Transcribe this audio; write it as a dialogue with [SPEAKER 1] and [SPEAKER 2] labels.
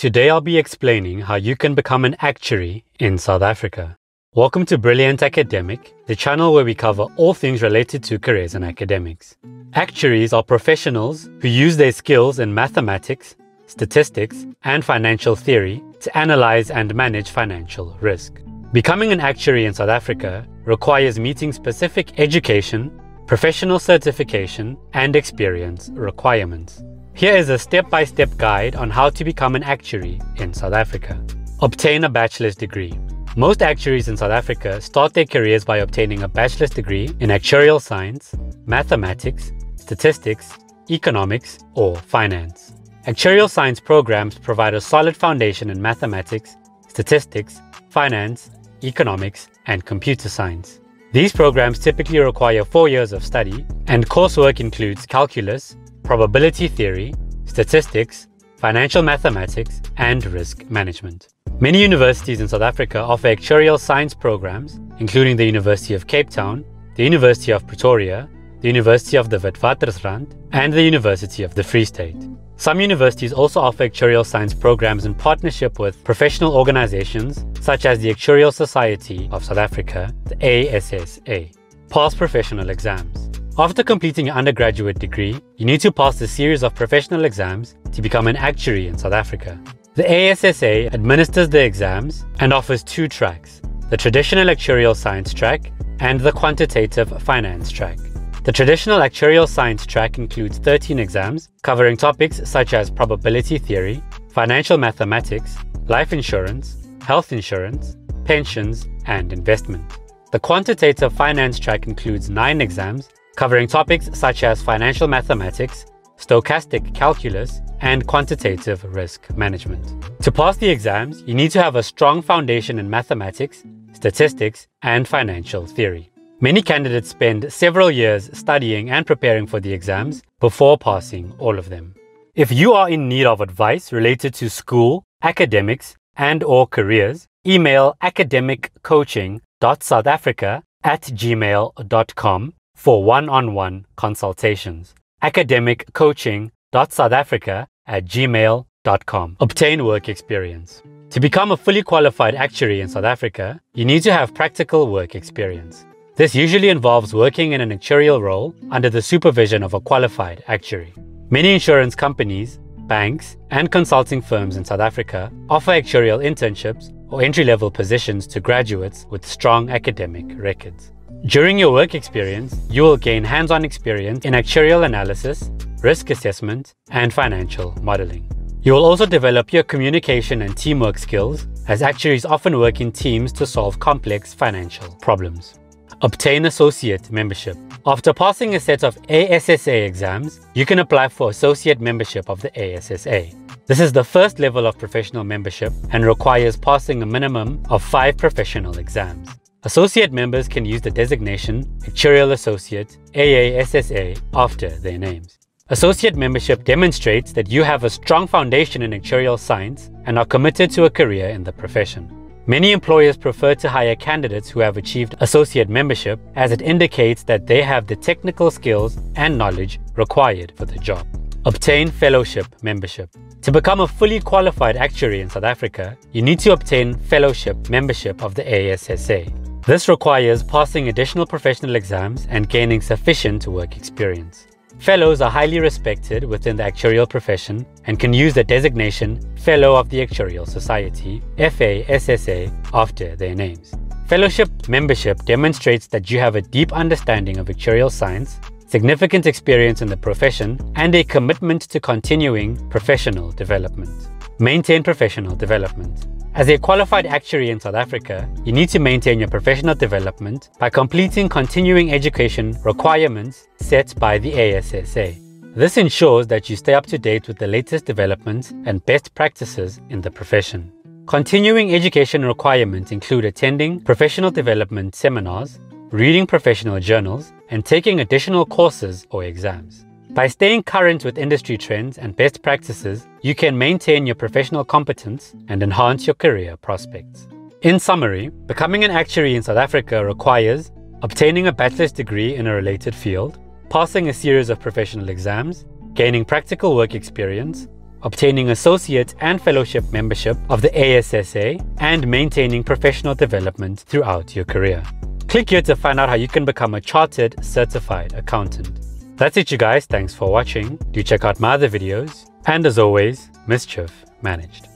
[SPEAKER 1] Today I'll be explaining how you can become an actuary in South Africa. Welcome to Brilliant Academic, the channel where we cover all things related to careers and academics. Actuaries are professionals who use their skills in mathematics, statistics, and financial theory to analyze and manage financial risk. Becoming an actuary in South Africa requires meeting specific education, professional certification, and experience requirements. Here is a step-by-step guide on how to become an actuary in South Africa. Obtain a bachelor's degree. Most actuaries in South Africa start their careers by obtaining a bachelor's degree in actuarial science, mathematics, statistics, economics, or finance. Actuarial science programs provide a solid foundation in mathematics, statistics, finance, economics, and computer science. These programs typically require four years of study, and coursework includes calculus, probability theory, statistics, financial mathematics, and risk management. Many universities in South Africa offer actuarial science programs, including the University of Cape Town, the University of Pretoria, the University of the Witwatersrand, and the University of the Free State. Some universities also offer actuarial science programs in partnership with professional organizations such as the Actuarial Society of South Africa, the ASSA. Pass professional exams. After completing your undergraduate degree, you need to pass a series of professional exams to become an actuary in South Africa. The ASSA administers the exams and offers two tracks, the traditional actuarial science track and the quantitative finance track. The traditional actuarial science track includes 13 exams covering topics such as probability theory, financial mathematics, life insurance, health insurance, pensions, and investment. The quantitative finance track includes nine exams covering topics such as financial mathematics, stochastic calculus, and quantitative risk management. To pass the exams, you need to have a strong foundation in mathematics, statistics, and financial theory. Many candidates spend several years studying and preparing for the exams before passing all of them. If you are in need of advice related to school, academics, and or careers, email academiccoaching.southafrica at gmail.com for one-on-one consultations. academiccoaching.southafrica at gmail.com. Obtain work experience. To become a fully qualified actuary in South Africa, you need to have practical work experience. This usually involves working in an actuarial role under the supervision of a qualified actuary. Many insurance companies, banks, and consulting firms in South Africa offer actuarial internships or entry-level positions to graduates with strong academic records. During your work experience, you will gain hands-on experience in actuarial analysis, risk assessment, and financial modeling. You will also develop your communication and teamwork skills, as actuaries often work in teams to solve complex financial problems. Obtain associate membership. After passing a set of ASSA exams, you can apply for associate membership of the ASSA. This is the first level of professional membership and requires passing a minimum of five professional exams. Associate members can use the designation Actuarial Associate AASSA after their names. Associate membership demonstrates that you have a strong foundation in actuarial science and are committed to a career in the profession. Many employers prefer to hire candidates who have achieved associate membership as it indicates that they have the technical skills and knowledge required for the job. Obtain fellowship membership. To become a fully qualified actuary in South Africa, you need to obtain fellowship membership of the ASSA. This requires passing additional professional exams and gaining sufficient work experience. Fellows are highly respected within the actuarial profession and can use the designation Fellow of the Actuarial Society, FASSA, after their names. Fellowship membership demonstrates that you have a deep understanding of actuarial science, significant experience in the profession, and a commitment to continuing professional development. Maintain professional development. As a qualified actuary in South Africa, you need to maintain your professional development by completing continuing education requirements set by the ASSA. This ensures that you stay up to date with the latest developments and best practices in the profession. Continuing education requirements include attending professional development seminars, reading professional journals, and taking additional courses or exams. By staying current with industry trends and best practices, you can maintain your professional competence and enhance your career prospects. In summary, becoming an actuary in South Africa requires obtaining a bachelor's degree in a related field, passing a series of professional exams, gaining practical work experience, obtaining associate and fellowship membership of the ASSA, and maintaining professional development throughout your career. Click here to find out how you can become a chartered certified accountant. That's it you guys, thanks for watching. Do check out my other videos, and as always, mischief managed.